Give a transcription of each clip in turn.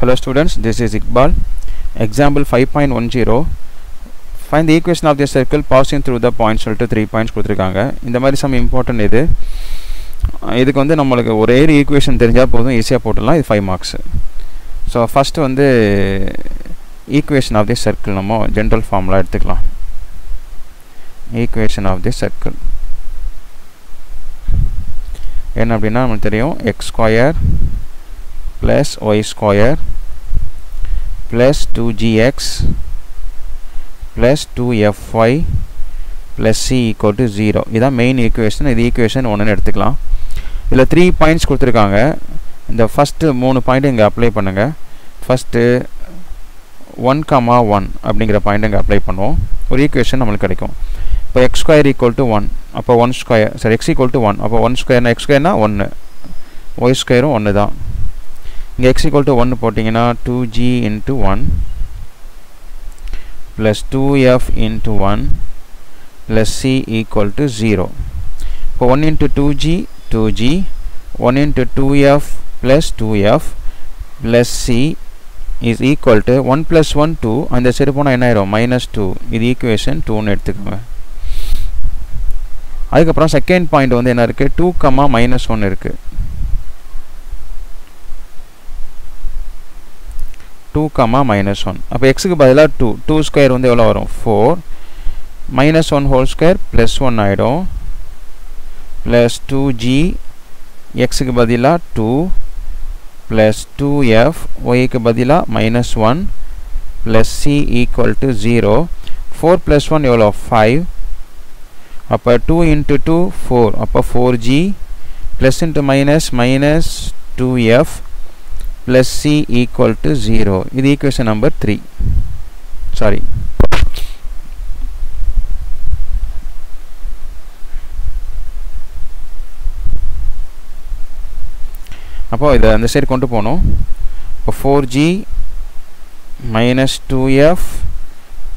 Hello students, this is Iqbal. Example 5.10 Find the equation of the circle passing through the points சொல்லிட்டு three points கொடுத்துருக்காங்க. இந்த மாதிரி some important இது. இதுக்கு வந்து நம்மளுக்கு ஒரே ஒரு ஈக்குவேஷன் தெரிஞ்சால் போதும். ஈஸியாக போட்டுடலாம். இது ஃபைவ் மார்க்ஸ் ஸோ ஃபஸ்ட்டு வந்து ஈக்குவேஷன் ஆஃப் தி சர்க்கிள் நம்ம ஜென்ரல் ஃபார்முலா எடுத்துக்கலாம். ஈக்குவேஷன் ஆஃப் தி சர்க்கிள் என்ன அப்படின்னா நமக்கு தெரியும். X square plus y square plus two g x plus two f y plus c equal to zero இதான் main equation இது equation ஒன்றுன்னு எடுத்துக்கலாம். இதில் த்ரீ பாயிண்ட்ஸ் கொடுத்துருக்காங்க. இந்த ஃபஸ்ட்டு மூணு பாயிண்ட் இங்கே அப்ளை பண்ணுங்கள் ஃபஸ்ட்டு ஒன் கமா ஒன் அப்படிங்கிற பாயிண்ட் இங்கே அப்ளை பண்ணுவோம். ஒரு ஈக்குவேஷன் நம்மளுக்கு கிடைக்கும். இப்போ x square equal to one அப்போ ஒன் ஸ்கொயர் சரி எக்ஸ் ஈக்குவல் டு ஒன் அப்போ ஒன் ஸ்கொயர்னா எக்ஸ் ஸ்கொயர்னா ஒன்று ஒய் ஸ்கொயரும் ஒன்று தான் இங்கே எக்ஸ் ஈக்குவல் டு ஒன்று போட்டிங்கன்னா two g into one plus two f into one plus c equal to zero இப்போ one into two g two g one into two f plus two f plus c is equal to one plus one two அந்த side போனால் என்ன ஆயிரும்? Minus two இது equation டூன்னு எடுத்துக்கோங்க. அதுக்கப்புறம் second point வந்து என்ன இருக்குது டூ கம்மா மைனஸ் ஒன் இருக்குது டூ கம்மா மைனஸ் ஒன் அப்போ எக்ஸுக்கு பதிலாக டூ டூ ஸ்கொயர் வந்து எவ்வளோ வரும்? Four minus one whole square plus one ஆகிடும் ப்ளஸ் டூ ஜி எக்ஸுக்கு பதிலாக டூ ப்ளஸ் டூ எஃப் ஒய்க்கு பதிலாக minus one plus c equal to zero four plus one எவ்வளோ ஃபைவ் அப்போ டூ இன்ட்டு டூ ஃபோர் அப்போ four g plus into minus minus two f plus c equal to zero இது equation number three sorry அப்போ இதை அந்த side கொண்டு போகணும். இப்போ four g minus two f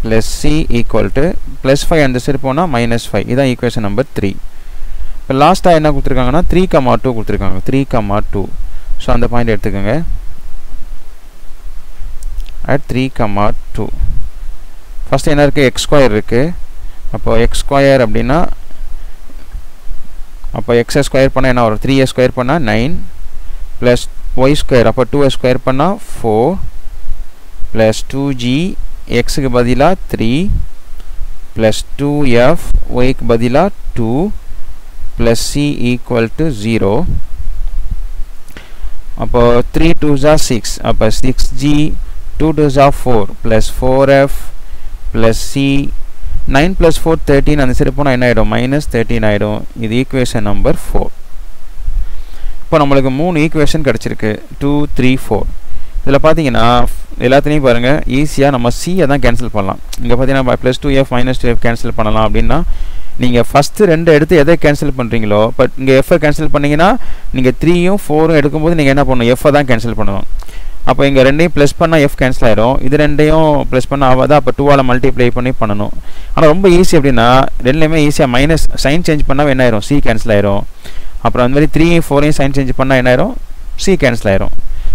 plus c equal to plus five அந்த side போனால் மைனஸ் ஃபைவ் இதான் ஈக்குவேஷன் நம்பர் த்ரீ இப்போ லாஸ்ட்டாக என்ன கொடுத்துருக்காங்கன்னா த்ரீ கமா டூ கொடுத்துருக்காங்க. த்ரீ கமா டூ ஸோ அந்த பாயிண்ட் எடுத்துக்கோங்க. At three comma two first என்ன இருக்குது எக்ஸ் ஸ்கொயர் இருக்குது அப்போது எக்ஸ் ஸ்கொயர் அப்படின்னா அப்போ எக்ஸை ஸ்கொயர் பண்ணால் என்ன வரும்? த்ரீ ஏ ஸ்கொயர் பண்ணால் நைன் ப்ளஸ் ஒய் ஸ்கொயர் அப்போ டூ ஏ ஸ்கொயர் பண்ணால் ஃபோர் ப்ளஸ் டூ ஜி எக்ஸுக்கு பதிலாக த்ரீ ப்ளஸ் டூ எஃப் ஒய்க்கு பதிலாக two plus c equal to zero அப்போ த்ரீ டூ ஜா சிக்ஸ் அப்போ சிக்ஸ் ஜி டூ டூ ஜா four plus four f plus c nine plus four thirteen அந்த side போனால் என்ன ஆகிடும் மைனஸ் தேர்ட்டின் ஆகிடும் இது ஈக்குவேஷன் நம்பர் ஃபோர் இப்போ நம்மளுக்கு மூணு ஈக்குவேஷன் கிடச்சிருக்கு. டூ த்ரீ ஃபோர் இதில் பார்த்தீங்கன்னா எல்லாத்துலேயும் பாருங்கள் ஈஸியாக நம்ம சியை தான் கேன்சல் பண்ணலாம். இங்கே பார்த்தீங்கன்னா plus two F minus two F cancel பண்ணலாம் அப்படின்னா நீங்கள் ஃபஸ்ட்டு ரெண்டு எடுத்து எதை கேன்சல் பண்ணுறீங்களோ பட் இங்கே எஃப்ஐ கேன்சல் பண்ணிங்கன்னா நீங்கள் த்ரீயும் ஃபோரும் எடுக்கும்போது நீங்கள் என்ன பண்ணணும்? எஃப்ஐ தான் கேன்சல் பண்ணணும். அப்போ இங்கே ரெண்டையும் ப்ளஸ் பண்ணால் எஃப் கேன்சல் ஆயிரும். இது ரெண்டையும் ப்ளஸ் பண்ண ஆகாது? அப்போ டூவால் மல்டிப்ளை பண்ணி பண்ணணும். ஆனால் ரொம்ப ஈஸி அப்படின்னா ரெண்டுலேயுமே ஈஸியாக மைனஸ் சைன் சேஞ்ச் பண்ணால் என்ன ஆயிரும்? சி கேன்சல் ஆயிரும். அப்புறம் அந்த மாதிரி த்ரீயும் ஃபோரையும் சைன் சேஞ்ச் பண்ணால் என்ன ஆயிரும்? சி கேன்சல் ஆயிரும்.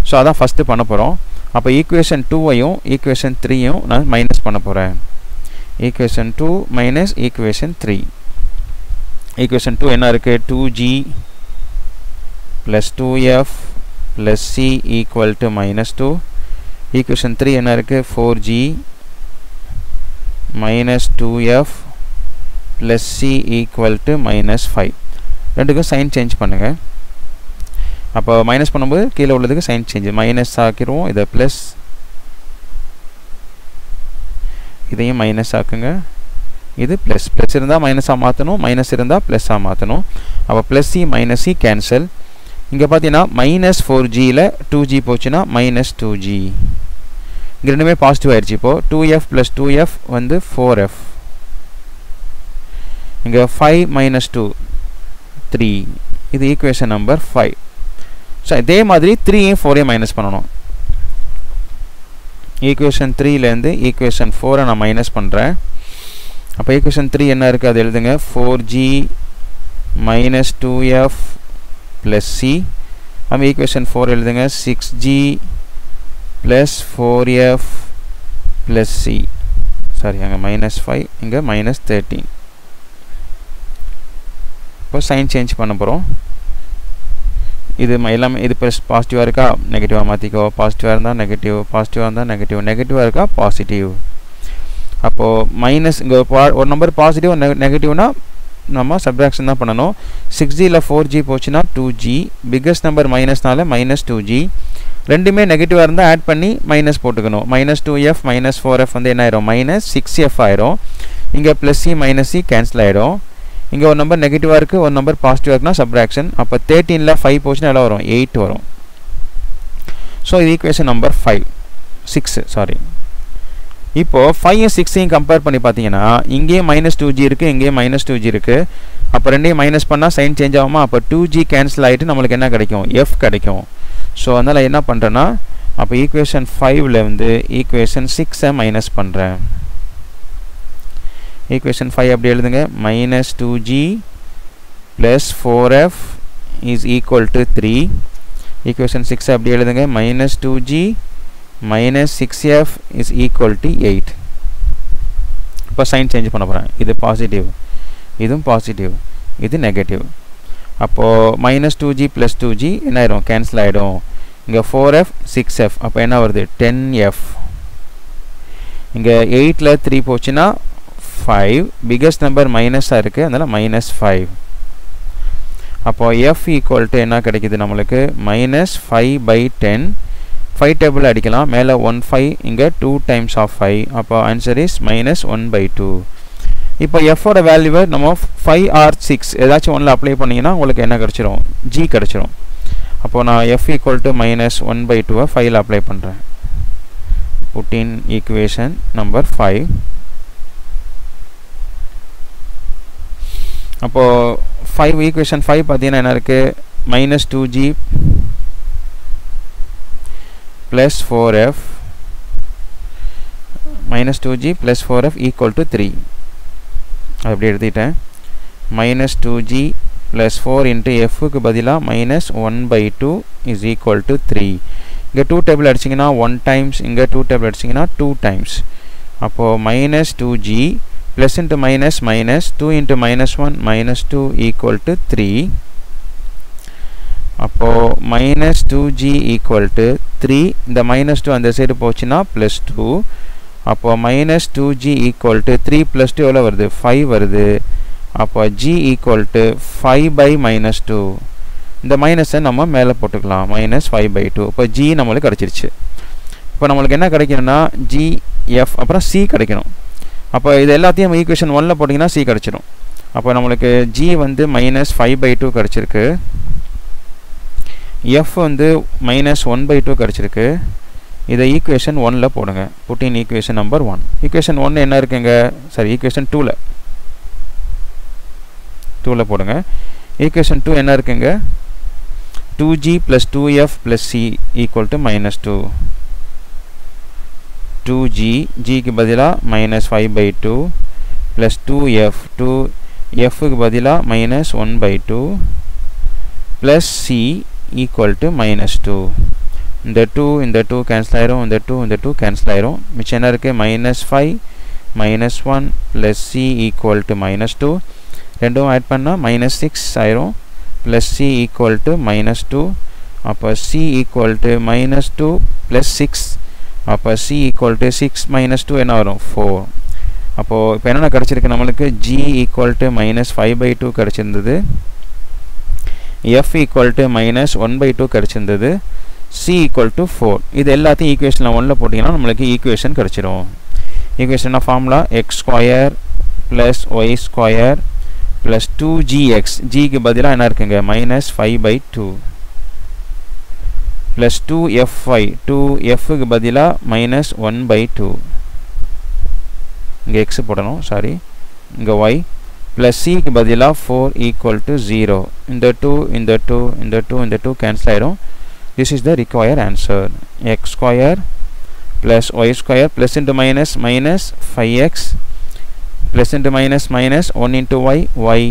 ஸோ அதான் ஃபஸ்ட்டு பண்ண போகிறோம் அப்போ ஈக்குவேஷன் டூவையும் ஈக்குவேஷன் த்ரீயும் நான் மைனஸ் பண்ண போகிறேன் equation two minus equation three equation two என்ன இருக்குது two G plus two F plus C equal to minus two equation three என்ன இருக்குது four G minus two F plus C equal to minus five ரெண்டுக்கும் sign change பண்ணுங்கள் அப்போ minus பண்ணும்போது கீழே உள்ளதுக்கு சைன் சேஞ்ச் மைனஸ் ஆக்கிடுவோம். இதை ப்ளஸ் இதையும் மைனஸ் ஆக்குங்க. இது ப்ளஸ் ப்ளஸ் இருந்தால் மைனஸாக மாற்றணும் மைனஸ் இருந்தால் ப்ளஸ்ஸாக மாற்றணும் அப்போ plus C minus C cancel இங்கே பார்த்தீங்கன்னா மைனஸ் ஃபோர் ஜியில் டூ ஜி போச்சுன்னா மைனஸ் டூ ஜி இங்கே ரெண்டுமே பாசிட்டிவ் ஆயிடுச்சு இப்போது two F plus two F வந்து ஃபோர் எஃப் இங்கே ஃபைவ் மைனஸ் டூ த்ரீ இது ஈக்குவேஷன் நம்பர் ஃபைவ் ஸோ இதே மாதிரி த்ரீயும் ஃபோரையும் மைனஸ் பண்ணணும். ஈக்குவேஷன் த்ரீலேருந்து ஈக்குவேஷன் ஃபோரை நான் மைனஸ் பண்ணுறேன் அப்போ ஈக்குவேஷன் த்ரீ என்ன இருக்குது அது எழுதுங்க. Four G minus two F plus C அப்போ ஈக்குவேஷன் ஃபோர் எழுதுங்க. Six G plus four F plus C sorry அங்கே மைனஸ் ஃபைவ் இங்கே மைனஸ் தேர்ட்டீன் இப்போ சைன் சேஞ்ச் பண்ண போகிறோம் இது எல்லாமே இது ப்ளஸ் பாசிட்டிவாக இருக்கா? நெகட்டிவாக மாற்றிக்கோ பாசிட்டிவாக இருந்தால் நெகட்டிவ் பாசிட்டிவாக இருந்தால் நெகட்டிவ் நெகட்டிவாக இருக்கா? பாசிட்டிவ் அப்போது மைனஸ் இங்கே ஒரு நம்பர் பாசிட்டிவ் நெகட்டிவ்னா நம்ம சப்ராக்ஷன் தான் பண்ணணும். சிக்ஸ் ஜியில் ஃபோர் ஜி போச்சுன்னா டூ ஜி பிக்கஸ்ட் நம்பர் மைனஸ்னால மைனஸ் டூ ஜி ரெண்டுமே நெகட்டிவாக இருந்தால் ஆட் பண்ணி மைனஸ் போட்டுக்கணும். Minus two F minus four F வந்து என்ன ஆயிரும்? மைனஸ் சிக்ஸ் எஃப் ஆயிரும். இங்கே plus C minus C cancel ஆகிடும் இங்கே ஒரு நம்பர் நெகட்டிவாக இருக்குது ஒரு நம்பர் பாசிட்டிவாக இருக்குன்னா சப்ராக்ஷன் அப்போ தேர்ட்டீனில் ஃபைவ் போச்சுன்னா எல்லாம் வரும்? எயிட் வரும். ஸோ இது equation number five six sorry இப்போது ஃபைவ் சிக்ஸையும் கம்பேர் பண்ணி பார்த்தீங்கன்னா இங்கேயும் மைனஸ் டூ ஜி இருக்குது இங்கேயும் மைனஸ் டூ ஜி இருக்குது அப்போ ரெண்டையும் மைனஸ் பண்ணால் சைன் சேஞ்ச் ஆகுமா? அப்போ டூ ஜி கேன்சல் ஆகிட்டு நம்மளுக்கு என்ன கிடைக்கும்? எஃப் கிடைக்கும். ஸோ அதனால் என்ன பண்ணுறேன்னா அப்போ ஈக்குவேஷன் ஃபைவ்ல வந்து ஈக்குவேஷன் சிக்ஸை மைனஸ் பண்ணுறேன் ஈக்குவேஷன் ஃபைவ் அப்படி எழுதுங்க. Minus two G plus four F is equal to three equation six அப்படி எழுதுங்க. Minus two G minus six F is equal to eight இப்போ சைன் சேஞ்ச் பண்ண போகிறேன் இது பாசிட்டிவ் இதுவும் பாசிட்டிவ் இது நெகட்டிவ் அப்போது minus two G plus two G என்ன ஆயிரும்? கேன்சல் ஆகிடும் இங்கே ஃபோர் எஃப் சிக்ஸ் எஃப் அப்போ என்ன வருது? டென் எஃப் இங்கே எயிட்டில் த்ரீ போச்சுன்னா ஃபைவ் பிக்கஸ்ட் நம்பர் மைனஸாக இருக்குது அதனால் மைனஸ் ஃபைவ் அப்போது எஃப் ஈக்குவல் டு என்ன கிடைக்கிது நம்மளுக்கு? Minus five by ten five table அடிக்கலாம். மேலே ஒன் ஃபைவ் இங்கே டூ டைம்ஸ் ஆஃப் ஃபைவ் அப்போ answer is minus one by two இப்போ எஃபோட வேல்யூவை நம்ம ஃபைவ் ஆர் சிக்ஸ் ஏதாச்சும் ஒன்றில் அப்ளை பண்ணிங்கன்னா உங்களுக்கு என்ன கிடச்சிரும்? ஜி கிடச்சிரும். அப்போது நான் F equal to minus one by டூவை ஃபைவ்ல அப்ளை பண்ணுறேன் put in equation number five அப்போது ஃபைவ் ஈக்குவேஷன் ஃபைவ் பார்த்தீங்கன்னா என்ன இருக்குது minus two G plus four F minus two G plus four F equal to three அப்படி எழுதிட்டேன். Minus two G plus four into எஃப்க்கு பதிலாக minus one by two is equal to three இங்கே two table அடிச்சிங்கன்னா one times இங்கே two table அடிச்சிங்கன்னா two times அப்போது minus two G plus into minus minus 2 into minus 1 minus 2 equal to 3 அப்போ minus 2g equal to 3 இந்த minus two அந்த side போச்சுன்னா plus 2 அப்போ minus 2g equal to 3 plus 2 எவ்வளோ வருது? ஃபைவ் வருது. அப்போ G equal to 5 by minus 2 இந்த மைனஸை நம்ம மேலே போட்டுக்கலாம். மைனஸ் ஃபைவ் பை டூ இப்போ ஜி நம்மளுக்கு கிடச்சிருச்சு. இப்போ நம்மளுக்கு என்ன கிடைக்கணும்னா ஜி எஃப் அப்புறம் சி கிடைக்கணும். அப்போ இது எல்லாத்தையும் ஈக்குவேஷன் ஒன்ல போட்டிங்கன்னா சி கிடச்சிடும் அப்போ நம்மளுக்கு ஜி வந்து மைனஸ் ஃபைவ் பை டூ கிடச்சிருக்கு. எஃப் வந்து மைனஸ் ஒன் பை டூ கிடச்சிருக்கு. இதை ஈக்குவேஷன் ஒனில் போடுங்க. Put in equation number one equation one என்ன இருக்குங்க? சாரி ஈக்குவேஷன் டூவில் டூவில் போடுங்க. ஈக்குவேஷன் டூ என்ன இருக்குங்க? Two G plus two F plus C equal to minus two two G ஜிக்கு பதிலாக minus five by two plus two F two எஃப்க்கு பதிலாக minus one by two plus C equal to minus two இந்த two இந்த two cancel ஆயிரும் இந்த two இந்த two cancel ஆயிரும். மிச்சம் என்ன இருக்குது minus five minus one plus C equal to minus two ரெண்டும் ஆட் பண்ணால் மைனஸ் சிக்ஸ் ஆயிரும். Plus C equal to minus two அப்போ C equal to minus two plus six அப்போ C equal to six minus two என்ன வரும்? Four அப்போது இப்போ என்னென்ன கிடச்சிருக்கு நம்மளுக்கு? G equal to minus five by two கிடச்சிருந்தது. F equal to minus one by two கிடச்சிருந்தது. C equal to four இது எல்லாத்தையும் ஈக்குவேஷனில் ஒன்றில் போட்டிங்கன்னா நம்மளுக்கு ஈக்குவேஷன் கிடச்சிரும். ஈக்குவேஷனாக formula X square plus Y square plus two G X ஜிக்கு பதிலாக என்ன இருக்குங்க? Minus five by two plus two F Y two எஃப்க்கு பதிலாக மைனஸ் ஒன் பை டூ இங்கே எக்ஸ் போடணும் சாரி இங்கே ஒய் ப்ளஸ் சிக்கு பதிலாக ஃபோர் ஈக்குவல் டு ஜீரோ இந்த டூ இந்த டூ இந்த டூ இந்த டூ கேன்சல் ஆயிரும். This is the require answer X square plus Y square plus into minus minus five X plus into minus minus 1 into y y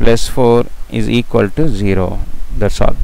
plus 4 is equal to 0 that's all.